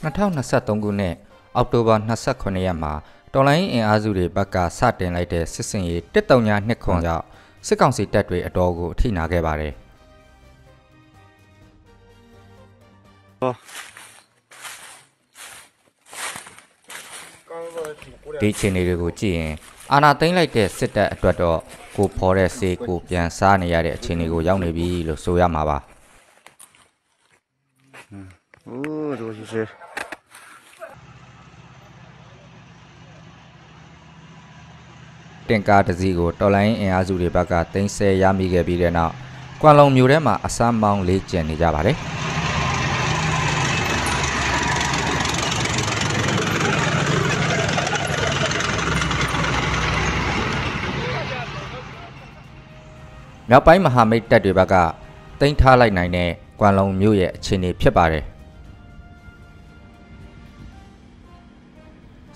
2023ခုနှစ်အောက်တိုဘာ29ရက်မှာတော်လိုင်းအင်အားစုတွေဘက်ကစတင်လိုက်တဲ့စစ်စင်ရေးတစ်တုံညာနှစ်ခွန်ကြောင့်စစ်ကောင်စီတပ်တွေအတော်ကိုအထိနာခဲ့ပါတယ် ဒီအခြေအနေတွေကိုကြည့်ရင်အာနာသိမ့်လိုက်တဲ့စစ်တပ်အတွက်တော့ကိုဖော်တဲ့စေကိုပြန်စားနေရတဲ့အခြေအနေကိုရောက်နေပြီလို့ဆိုရမှာပါ။အိုးတို့ရှိရှိတင်ကားတစ်စီးကိုတော်လိုင်းအင်အားစုတွေဘက်ကတင်ဆက်ရမိခဲ့ပြီးတဲ့နောက်ကွမ်လုံမြို့ထဲမှာအစမ်းမောင်းလေးကျင်နေကြပါတယ်။ မြောက်ပိုင်းမဟာမိတ်တပ်တွေဘက်ကတင်ထားလိုက်နိုင်တဲ့ကွမ်လုံမြို့ရဲ့အခြေအနေဖြစ်ပါတယ်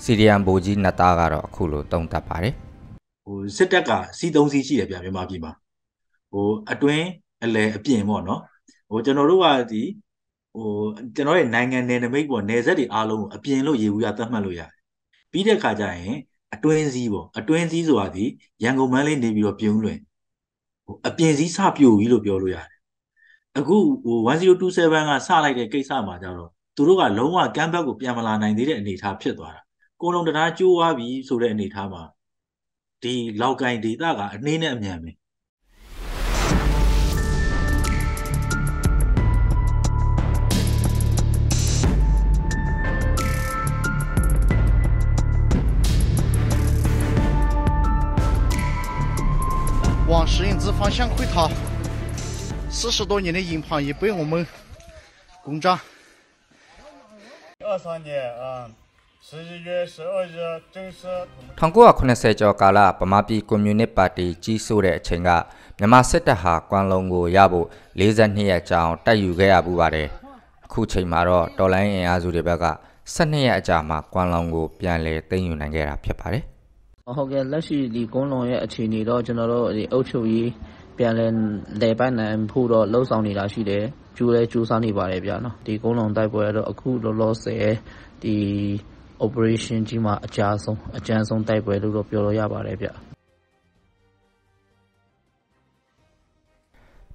စီရီယန်ဘူကြီးနတ်သားကတော့အခုလိုတုံးတက်ပါတယ်ဟိုစစ်တပ်ကစီ3စီရှိတယ်ဗျမြန်မာပြည်မှာဟိုအတွင်းအလဲအပြင်ပေါ့နော်ဟိုကျွန်တော်တို့ကဒီဟိုကျွန်တော်ရဲ့နိုင်ငံနယ်နိမိတ်ပေါ့နယ်စပ်တွေအားလုံးကိုအပြင်လို့ရေဘူးရသတ်မှတ်လို့ရတယ်ပြီးတဲ့ခါကျရင်အတွင်းစည်းပေါ့အတွင်းစည်းဆိုတာဒီရန်ကုန်မန်းလေးနေပြီးတော့ပြုံးလွင်ဟို အပြင်စည်းစပြိုပြီလို့ပြောလို့ရတယ်အခုဟို1027ကစလိုက်တဲ့ကိစ္စမှာကြတော့သူတို့ကလုံးဝကမ်းဘက်ကိုပြန်မလာနိုင်သေးတဲ့အနေအထားဖြစ်သွားတာကိုလုံးတရားကျိုးသွားပြီဆိုတဲ့အနေအထားမှာဒီလောက်ကိုင်းဒေတာကအနှင်းနဲ့အမြန်ပဲ 往石营子方向溃逃，四十多年的营盘也被我们攻占。二三年啊。十一月十二日正式1980ကျော်ကာလဗမာပြည်ကွန်မြူနစ်ပါတီကြီးစိုးတဲ့အချိန်ကမြန်မာစစ်တပ်ဟာကွမ်လုံကိုရဖို့42ရက်ကြာအောင်တိုက်ယူခဲ့ရပူပါတယ်။အခုချိန်မှာတော့တော်လိုင်းအင်အားစုတွေဘက်က12ရက်အကြာမှာကွမ်လုံကိုပြန်လည်သိမ်းယူနိုင်ခဲ့တာဖြစ်ပါတယ်။ ဟုတ်ကဲ့လက်ရှိဒီကွန်လုံရဲ့အခြေအနေတော့ကျွန်တော်တို့ဒီအုပ်ချုပ်ရေးပြန်လည်လေပတ်နိုင်ဖို့တော့လှုံ့ဆော်နေတာရှိတယ်။ကျူးလဲကျူးစားနေပါတယ်ဗျာနော်။ဒီကွန်လုံတိုက်ပွဲတော့အခုလောလောဆယ်ဒီ operation ကြီးမှာအကြဆုံးအကြမ်းဆုံးတိုက်ပွဲလို့တော့ပြောလို့ရပါတယ်ဗျ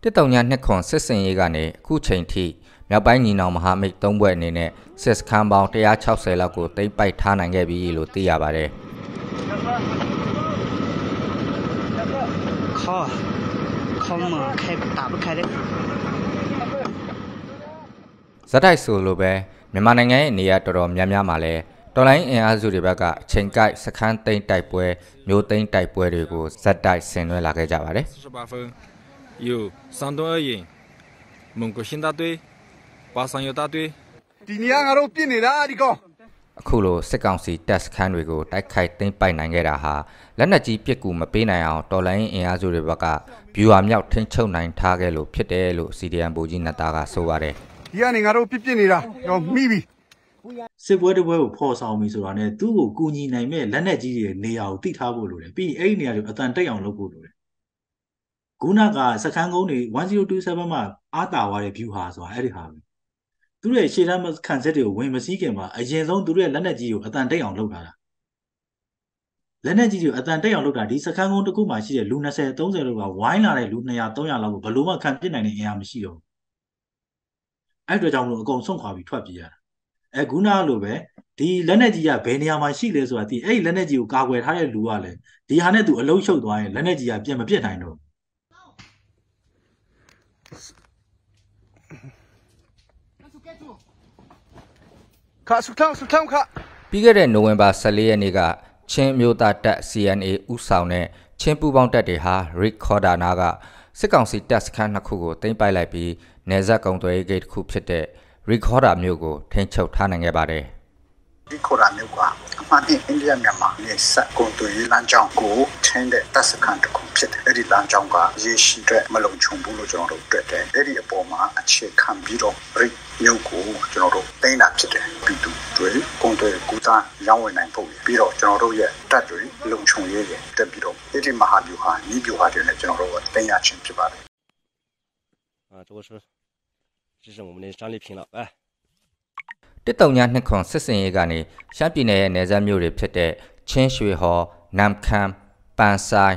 တစ်တောင်ညာနှစ်ခွန်စစ်စင်ရေးကနေအခုချိန်ထိမြောက်ပိုင်းညီနောင်မဟာမိတ်၃ဘွဲ့အနေနဲ့စစ်စခန်းပေါင်း160လောက်ကိုတိမ့်ပိုက်ထားနိုင်ခဲ့ပြီလို့သိရပါတယ် ခါခမခဲတာပခဲတဲ့ဇက်တိုက်ဆိုလိုပဲမြန်မာနိုင်ငံရဲ့နေရာတော်တော်များများမှာလဲတော်လိုင်းအင်အားစုတွေဘက်ကအချိန်ကိုက်စခန်းသိမ်းတိုက်ပွဲမျိုးသိမ်းတိုက်ပွဲတွေကိုဇက်တိုက်ဆင်နွှဲလာခဲ့ကြပါတယ်။ယူစန်တော်ရင်မွန်ကိုရှင်တာတွေပါဆန်ယတာတွေဒီနေရာငါတို့ပြစ်နေတာဒီကောင် အခုလိုစစ်ကောင်စီ တပ်စခန်းတွေကိုတိုက်ခိုက်သိမ်းပိုက်နိုင်ခဲ့တာဟာလက်နက်ကြီးပစ်ကူမပေးနိုင်အောင်တော်လိုင်းအင်အားစုတွေဘက်ကဗျူဟာမြောက်ထိန်းချုပ်နိုင်ထားခဲ့လို့ဖြစ်တယ်လို့ CDM ဗိုလ်ကြီးနတ်သားကဆိုပါတယ်ဒီကနေငါတို့ပြစ်ပြစ်နေတာတော့မိပြီစစ်ပွဲတစ်ပွဲကိုဖော်ဆောင်ပြီဆိုတာ ਨੇ သူ့ကိုကူညီနိုင်မဲ့လက်နက်ကြီးတွေနေရာကိုတိထားဖို့လိုတယ်ပြီးရင်အဲ့ဒီနေရာတွေအတန်တက်အောင်လုပ်ဖို့လိုတယ်ခုနကစခန်းကုန်းတွေ1027မှာအာတာဝါတဲ့ view ဟာဆိုတာအဲ့ဒီဟာပဲ သူတို့ရဲ့ရှေ့တန်းခံစစ်တွေကိုဝင်မစည်းခင်မှာအရင်ဆုံးသူတို့ရဲ့လက်နက်ကြီးကိုအတန်တက်အောင်လုပ်ထားတာလက်နက်ကြီးတွေကိုအတန်တက်အောင်လုပ်တာဒီစခန်းကုန်းတစ်ခုမှာရှိတဲ့လူ20 30လောက်ကဝိုင်းလာတဲ့လူ200 300လောက်ကိုဘယ်လိုမှခံပစ်နိုင်တဲ့အင်အားမရှိတော့ဘူးအဲ့အတွက်ကြောင့်မလို့အကုန်ဆုံးခွာပြီးထွက်ပြေးရတာအဲခုနလိုပဲဒီလက်နက်ကြီးကဘယ်နေရာမှာရှိလဲဆိုတာဒီအဲ့ဒီလက်နက်ကြီးကိုကာကွယ်ထားတဲ့လူကလည်းဒီဟာနဲ့သူအလုံးရှုပ်သွားရင်လက်နက်ကြီးကပြန်မပြစ်နိုင်တော့ ခါဆုထောင်းဆုထောင်းခါပြီးခဲ့တဲ့နိုဝင်ဘာ14ရက်နေ့ကချင်းမျိုးသားတပ် CNA ဥဆောင်တဲ့ချင်းပူပေါင်းတပ်တွေဟာ recorder နာကစစ်ကောင်စီတပ်စခန်းနှစ်ခုကိုတင်ပိုက်လိုက်ပြီးနေဆက်ကုံသွဲရေးဂိတ်တစ်ခုဖြစ်တဲ့ recorder မျိုးကိုထိန်းချုပ်ထားနိုင်ခဲ့ပါတယ်ဒီခိုရာမျိုးကအမှန်တကယ်အိန္ဒိယမြန်မာနဲ့ဆက်ကုန်သွယ်ရေးလမ်းကြောင်းကိုထင်းတဲ့တပ်စခန်းတစ်ခု ဖြစ်တယ်အဲ့ဒီလမ်းကြောင်းကရေရှိတဲ့မလုံခြုံဘူးလို့ကျွန်တော်တို့တွေ့တယ်အဲ့ဒီအပေါ်မှာအခြေခံပြီးတော့ရိမျိုးကိုကျွန်တော်တို့သိမ်းတာဖြစ်တယ်ပြီးသူတွေကုန်သွယ်ကူသားရောင်းဝယ်နိုင်ဖို့ပြီးတော့ကျွန်တော်တို့ရဲ့တပ်တွေလုံခြုံရေးတွေတက်ပြီးတော့အဲ့ဒီမဟာဗျူဟာဤဗျူဟာတွေနဲ့ကျွန်တော်တို့သိမ်းရခြင်းဖြစ်ပါတယ် 啊，这个是这是我们的战利品了，哎。 တစ်တုံညာနှစ်ခွန်စစ်စင်ရေးကနေရှမ်းပြည်နယ်ရဲ့နယ်စပ်မြို့တွေဖြစ်တဲ့ချင်းရွှေဟော်နမ်ခမ်းပန်ဆိုင်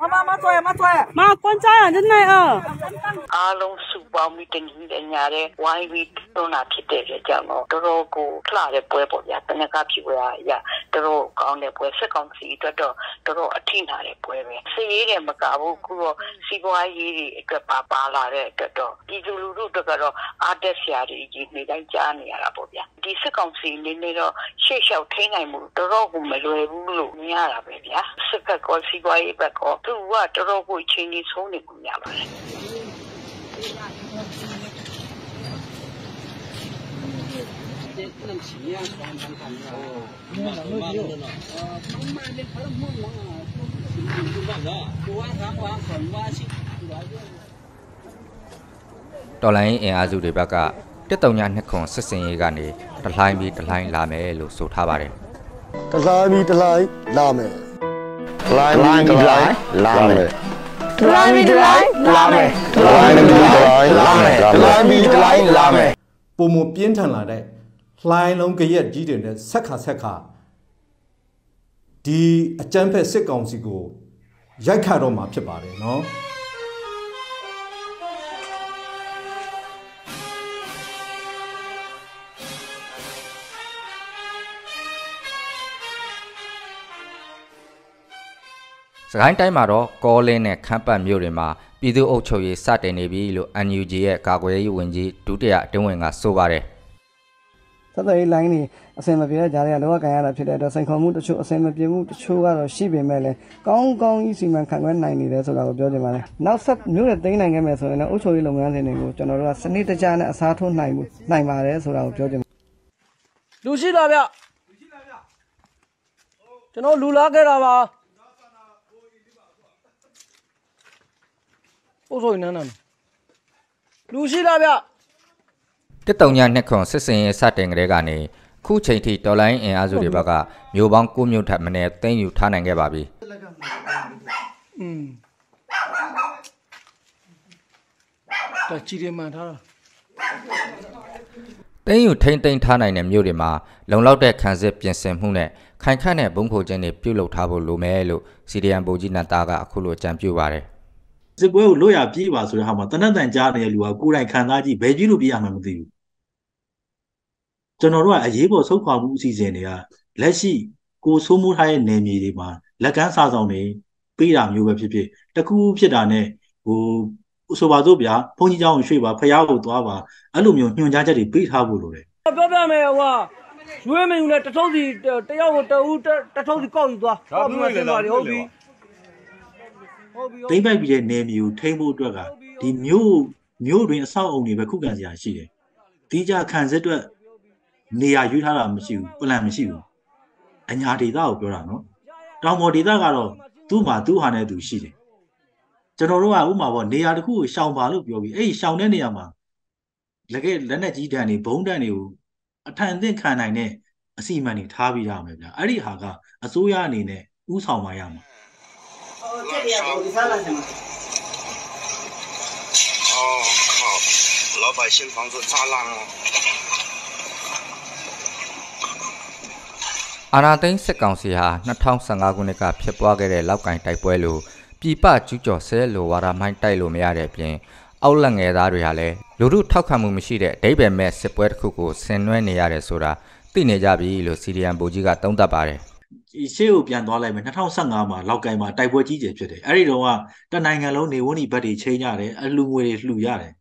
မမမဆွဲမဆွဲမကွန်ချာရနေနေအော်အားလုံးစုပေါင်းပြီးတင်ကြီးတဲ့ညာတဲ့ဝိုင်းပြီးတွန်းတာဖြစ်တဲ့ကြောင့်တော့တော်တော်ကိုခလာတဲ့ပွဲပေါ့ဗျာတနက်ကဖြစ်ွယ်အရာတော်တော်ကောင်းတဲ့ပွဲစစ်ကောင်စီအတွက်တော့တော်တော်အထိနာတဲ့ပွဲပဲစီရေးတယ်မကဘူးခုတော့စီပွားရေးတွေအတွက်ပါပါလာတဲ့အတွက်တော့ပြည်သူလူထုအတွက်ကတော့အားတက်စရာတွေကြီးနေတိုင်းကြားနေရတာပေါ့ဗျာဒီစစ်ကောင်စီနေနေတော့ရှေ့လျှောက်ထိနိုင်မှုတော်တော်ကိုမလွယ်ဘူးလို့မြင်ရတာပဲဗျာစစ်ဘက်ကောစီပွားရေးဘက်ကောသူကတော်တော်ကိုအချိန်ကြီးဆုံးနေပုံရပါတယ်တော်လိုင်းအင်အားစုတွေဘက်ကတစ်တုံညာနှစ်ခွန်စစ်စင်ရေးကနေတလှိုင်းပြီးတလှိုင်းလာမယ်လို့ဆိုထားပါတယ်တလိုင်းပြီးတလိုင်းလာမယ် တလိုင်းပြီးတလိုင်းလာမယ်တလိုင်းပြီးတလိုင်းလာမယ်တလိုင်းပြီးတလိုင်းလာမယ်တလိုင်းပြီးတလိုင်းလာမယ်ပုံမပြင်းထန်လာတဲ့လှိုင်းလုံးကြရက်ကြီးတွေနဲ့ဆက်ခါဆက်ခါဒီအကြမ်းဖက်စစ်ကောင်စီကိုရိုက်ခတ်တော့မှာဖြစ်ပါတယ်เစကိုင်းတိုင်းမှာတော့ကောလင်းနဲ့ခမ်းပတ်မြို့တွေမှာပြည်သူ့အုပ်ချုပ်ရေးစတင်နေပြီလို့ NUG ရဲ့ကာကွယ်ရေးဝန်ကြီးဒုတိယအတွင်းဝင်ကဆိုပါတယ်ဆက်သွယ်ရေး line တွေအဆင်မပြေတဲ့ကြားတွေကလောကကန်ရတာဖြစ်တဲ့အတွက်စိန်ခေါ်မှုတချို့အဆင်မပြေမှုတချို့ကတော့ရှိပေမဲ့လည်းကောင်းကောင်းကြီးစီမံခန့်ခွဲနိုင်နေတယ်ဆိုတာကိုပြောချင်ပါတယ်။နောက်ဆက်မြို့နယ်သိမ်းနိုင်ခဲ့မယ်ဆိုရင်လည်းအုပ်ချုပ်ရေးလုပ်ငန်းစဉ်တွေကိုကျွန်တော်တို့ကစနစ်တကျနဲ့အစားထိုးနိုင်မှုနိုင်ပါတယ်ဆိုတာကိုပြောချင်ပါတယ်လူရှိလားဗျကျွန်တော်လူလာခဲ့တာပါ ဟုတ်ဆိုရင်နန်းနန်းလူရှိလားဗျတစ်တုံညာနှစ်ခွန်စစ်စင်ရေးစတင်ကြတဲ့ကနေခုချိန်ထိတော်လိုင်းအင်အားစုတွေဘက်ကမြို့ပေါင်း9မြို့ထပ်မင်းသိမ်းယူထားနိုင်ခဲ့ပါပြီอืมတချီရမှန်ထားတာသိမ်းယူထိမ့်သိမ်းထားနိုင်တဲ့မြို့တွေမှာလုံလောက်တဲ့ခံစစ်ပြင်ဆင်မှုနဲ့ခိုင်ခန့်တဲ့ဘုံခိုခြင်းတွေပြုလုပ်ထားဖို့လိုမယ်လို့စီဒီအမ်ဗိုလ်ကြီးနတ်သားကအခုလိုအကြံပြုပါတယ် စစ်ပွဲကိုလွတ်ရပြေးပါဆိုတဲ့ဟာမှာတနတ်တန်ကြားနေတဲ့လူကကိုယ်တိုင်ခံစားကြည့်ဘယ်ကြီးလို့ပြေးရမှန်းမသိဘူးကျွန်တော်တို့ကအရေးပေါ်ဆုတ်ခွာမှုအစီအစဉ်တွေကလက်ရှိကိုဆိုးမိုးထားတဲ့နယ်မြေတွေမှာလက်ကမ်းစာဆောင်တွေပေးတာမျိုးပဲဖြစ်ဖြစ်တခုခုဖြစ်တာနဲ့ဟိုဆိုပါစို့ဗျာဘုန်းကြီးเจ้าကိုရွှေ့ပါဖះကိုသွားပါအဲ့လိုမျိုးညွှန်ကြားချက်တွေပေးထားဖို့လိုတယ် ပြောပြမယ်ဟိုကရွေးမင်းနဲ့တထုပ်စီတယောက်ကိုတဦးတထုပ်စီကောက်ယူသွားကောက်ပြီးမှဆင်းသွားတယ်ဟုတ်ပြီ သိမ့်ပိုက်ပြီးတဲ့နယ်မြေကိုထိန်းဖို့အတွက်ကဒီမြို့မြို့တွင်အဆောက်အုံတွေပဲခုခံစရာရှိတယ်။တီးကြခံစစ်အတွက်နေရာရွေးထားတာမရှိဘူးပလန်မရှိဘူး။အညာဒေတာကိုပြောတာနော်။တောင်ပေါ်ဒေတာကတော့သူ့မှာသူ့ဟာနဲ့သူရှိတယ်။ကျွန်တော်တို့ကဥမာပေါ့နေရာတစ်ခုကိုရှောင်ပါလို့ပြောပြီးအဲ့ဒီရှောင်တဲ့နေရာမှာလက်ကလက်နဲ့ကြီးတန်းတွေဘုံတန်းတွေကိုအထန်အသင့်ခံနိုင်တဲ့အစီအမံတွေထားပြီးရမယ်ဗျာ။အဲ့ဒီဟာကအစိုးရအနေနဲ့ဥဆောင်ပါရမှာ 这里啊，我看了什么？哦靠！老百姓房子炸烂了。 အာနာသိန်းစစ်ကောင်စီဟာ2015ခုနှစ်ကဖြစ်ပွားခဲ့တဲ့လောက်ကင်တိုက်ပွဲလိုပြည်ပကျူးကျော်ဆဲလိုဝါဒမိုင်းတိုက်လို့မရတဲ့အပြင်အောက်လက်ငယ်သားတွေဟာလည်းလူမှုထောက်ခံမှုမရှိတဲ့အဓိပ္ပာယ်မဲ့စစ်ပွဲတစ်ခုကိုဆင်နွှဲနေရတယ်ဆိုတာသိနေကြပြီလို့စီဒီအမ်ဘူကြီးကသုံးသပ်ပါတယ် ဒီ ရှေ့ကိုပြန်သွားလိုက်မယ်2015မှာလောက်ကိုင်းမှာတိုက်ပွဲကြီးကျယ်ဖြစ်တယ်အဲ့ဒီတော့ကတနိုင်ငံလုံးနေဝန်းဒီဘက်တွေချိန်ရတယ်အလူငွေတွေလှူရတယ်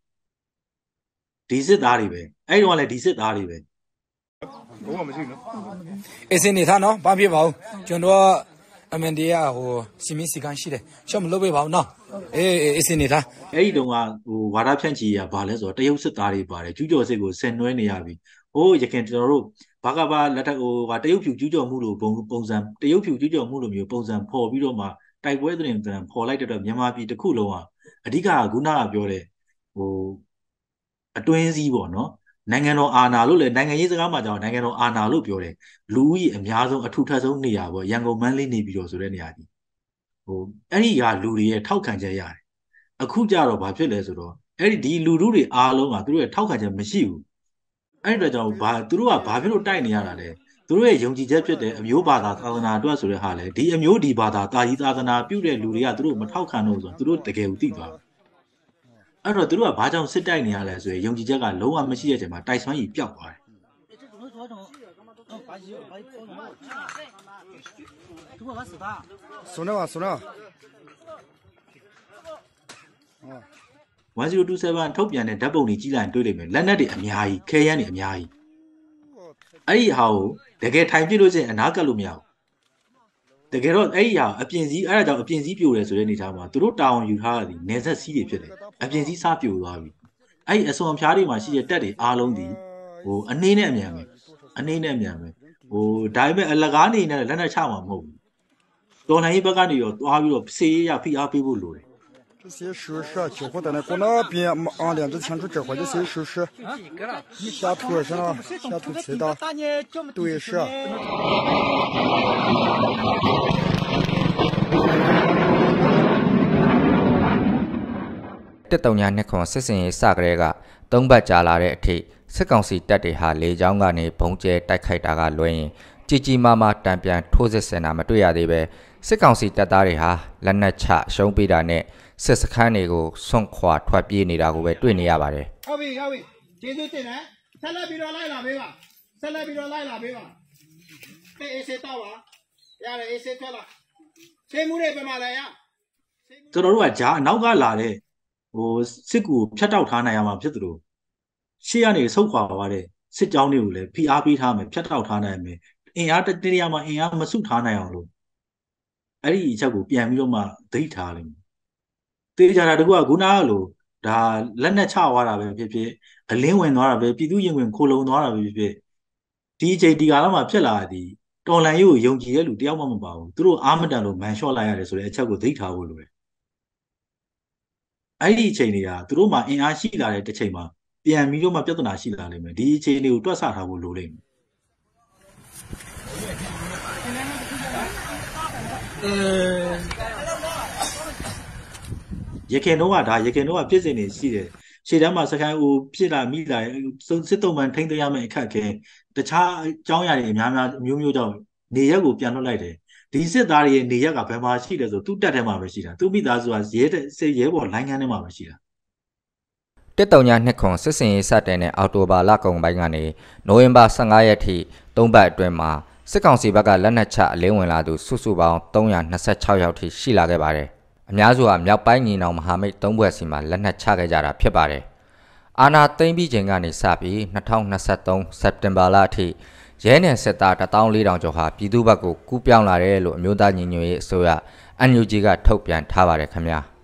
ဒီစစ်သားတွေပဲအဲ့ဒီတော့လည်းဒီစစ်သားတွေပဲဘုံကမရှိနော်အစင်းနေသားနော်ဘာဖြစ်ပါဦးကျွန်တော်အမန်ဒီယာဟိုစီမင်းစီကန်းရှိတယ်ရှော့မလုပ်ပေးပါဘူးနော်အေးအေးအစင်းနေသားအဲ့ဒီတုန်းကဟိုဝါဒဖြန့်ချီရဘာလဲဆိုတော့တရုတ်စစ်သားတွေပါတယ်ကျူးကျော်စစ်ကိုဆင်နွှဲနေရပြီဟိုရခင်ကျွန်တော်တို့ ဘာကဘာလက်ထက်ဟိုဟာတရုတ်ဖြူကျူးကျော်မှုလိုပုံပုံစံတရုတ်ဖြူကျူးကျော်မှုလိုမျိုးပုံစံဖော်ပြီးတော့မှတိုက်ပွဲသတင်းတန်ဖော်လိုက်တဲ့အတွက်မြန်မာပြည်တစ်ခုလုံးကအဓိကကခုနကပြောတဲ့ဟိုအတွင်းစည်းပေါ့နော်နိုင်ငံတော်အာဏာလို့လေနိုင်ငံရေးစကားမှာကြောင့်နိုင်ငံတော်အာဏာလို့ပြောတယ်လူဦးရေအများဆုံးအထူထပ်ဆုံးနေရာပေါ့ရန်ကုန်မန်းလေးနေပြီးတော့ဆိုတဲ့နေရာကြီးဟိုအဲ့ဒီကလူတွေရဲ့ထောက်ခံချက်ရတယ်အခုကြတော့ဘာဖြစ်လဲဆိုတော့အဲ့ဒီဒီလူထုတွေအားလုံးကသူတို့ရဲ့ထောက်ခံချက်မရှိဘူး အဲ့ဒီတော့ကြောင့်ဘာသူတို့ကဘာဖြစ်လို့တိုက်နေရတာလဲသူတို့ရဲ့ယုံကြည်ချက်ဖြစ်တဲ့အမျိုးဘာသာသာသနာအတွက်ဆိုတဲ့ဟာလေဒီအမျိုးဒီဘာသာတာကြီးသာသနာပြုတဲ့လူတွေကသူတို့မထောက်ခံလို့ဆိုတော့သူတို့တကယ်ကိုသိသွားတယ်အဲ့တော့သူတို့ကဘာကြောင့်စစ်တိုက်နေရလဲဆိုရင်ယုံကြည်ချက်ကလုံးဝမရှိတဲ့အချိန်မှာတိုက်ဆွမ်းကြီးပျောက်သွားတယ်ဆိုနေပါဆိုနေ 1027ထုတ်ပြန်တဲ့ဓာတ်ပုံတွေကြီးလိုက်တွေ့လိမ့်မယ်လက်နက်တွေအများကြီးခဲယမ်းတွေအများကြီးအဲ့ဒီဟာကိုတကယ်ထိုင်ပြလို့ချင်းအနာကပ်လို့မရဘူးတကယ်တော့အဲ့ဒီဟာအပြင်စည်းအဲ့ဒါကြောင့်အပြင်စည်းပြိုတယ်ဆိုတဲ့အနေထားမှာသူတို့တာဝန်ယူထားတာဒီနေဆက်စည်းတွေဖြစ်တယ်အပြင်စည်းစားပြိုသွားပြီအဲ့ဒီအစွန်ဖျားတွေမှာရှိတဲ့တက်တွေအားလုံးဒီဟိုအနေနဲ့အမြန်ပဲအနေနဲ့အမြန်ပဲဟိုဒါပေမဲ့အလကားနေနဲ့လက်နက်ချမှာမဟုတ်ဘူးတော်လှန်ရေးဘက်ကနေရောသွားပြီးတော့စေးရဖိအားပေးဖို့လိုတယ် 这些首饰啊，小伙子，那过那边安两只钱珠子，这些首饰，下头是哪？下头在哪？对是。这两年你看，生意咋个了？东北家那里的，是江西大地上最壮观的风景，在开大个旅游。 ကြောင်းကနေဘုံကျဲတိုက်ခိုက်တာကလွှဲရင်ကြီးကြီးမားမားတံပြန်ထိုးစစ်ဆင်တာမတွေ့ရသေးပဲစစ်ကောင်စီတပ်သားတွေဟာလက်နက်ချရှုံးပေးတာနဲ့စစ်စခန်းတွေကိုဆွန့်ခွာထွက်ပြေးနေတာကိုပဲတွေ့နေရပါတယ်ဟုတ်ပြီဟုတ်ပြီကျေးဇူးတင်တယ်ဆက်လက်ပြီးတော့လိုက်လာပေးပါဆက်လက်ပြီးတော့လိုက်လာပေးပါတဲ့အေးစေးတော့ပါရတယ်အေးစေးထွက်လာဆေးမှုတွေပြမလဲရကျွန်တော်တို့ကဂျာအနောက်ကလာတဲ့ဟိုစစ်ကူဖြတ်တောက်ထားနိုင်ရမှာဖြစ်သလိုရှေ့ကနေဆုတ်ခွာသွားတဲ့စစ်ကြောင်းတွေကိုလည်းဖိအားပေးထားမယ်ဖြတ်တောက်ထားနိုင်မယ် အင်အားတတိယမှာအင်အားမစုထားနိုင်အောင်လို့အဲ့ဒီအချက်ကိုပြန်ပြီးတော့မှဒိတ်ထားလိမ့်မယ်တေးကြတာတကူကခုနကလိုဒါလက်နဲ့ချသွားတာပဲဖြစ်ဖြစ်အလင်းဝင်သွားတာပဲပြည်သူရင်ဝင်ခိုလုံသွားတာပဲဖြစ်ဖြစ်ဒီအချိန်ဒီကာလမှာဖြစ်လာသည်တော်လန်ရေးကိုယုံကြည်တဲ့လူတယောက်မှမပါဘူးသူတို့အာမတန်လို့မန်လျှော့လိုက်ရတယ်ဆိုတဲ့အချက်ကိုသိထားဖို့လိုတယ်အဲ့ဒီအချိန်တွေကသူတို့မှအင်အားရှိလာတဲ့တစ်ချိန်မှာပြန်ပြီးတော့မှပြဿနာရှိလာလိမ့်မယ်ဒီအချိန်တွေကိုတွက်ဆထားဖို့လိုလိမ့်မယ် ရခင်တော့ကဒါရခင်တော့ကပြစ်စင်နေရှိတယ်ရှေ့တန်းမှာစကန်ဦးဖြစ်လာမိလာစစ်တုံးမှန်ထိမ့်သိရမယ့်အခက်ခဲတခြားအကြောင်းအရာတွေအများများမျိုးမျိုးကြောင့်နေရက်ကိုပြန်လွှတ်လိုက်တယ်ဒီစစ်သားတွေရဲ့နေရက်ကဘယ်မှာရှိတယ်ဆိုသူ့တက်ထဲမှာပဲရှိတာသူ့မိသားစုကရဲတဲ့ရဲဘော်လိုင်းခန်းထဲမှာပဲရှိတာတက်တုံညာနှစ်ခွန်စစ်စင်ရေးစတင်တဲ့အောက်တိုဘာလကုန်ပိုင်းကနေနိုဝင်ဘာ15ရက်ထိ၃ပတ်အတွင်းမှာ စစ်ကောင်စီဘက်ကလက်နက်ချအလင်းဝင်လာသူစုစုပေါင်း326ယောက်ထိရှိလာခဲ့ပါတယ်။အများစုကမြောက်ပိုင်းညီနောင်မဟာမိတ်၃ဘွဲ့စီမှာလက်နက်ချခဲ့ကြတာဖြစ်ပါတယ်။အာနာသိမ့်ပြီးချိန်ကနေစပြီး2023စက်တင်ဘာလအထိရဲနယ်စစ်သား14000ကျော်ဟာပြည်သူ့ဘက်ကိုကူးပြောင်းလာတယ်လို့အမျိုးသားညီညွတ်ရေးအစိုးရ NUG ကထုတ်ပြန်ထားပါတယ်ခင်ဗျာ။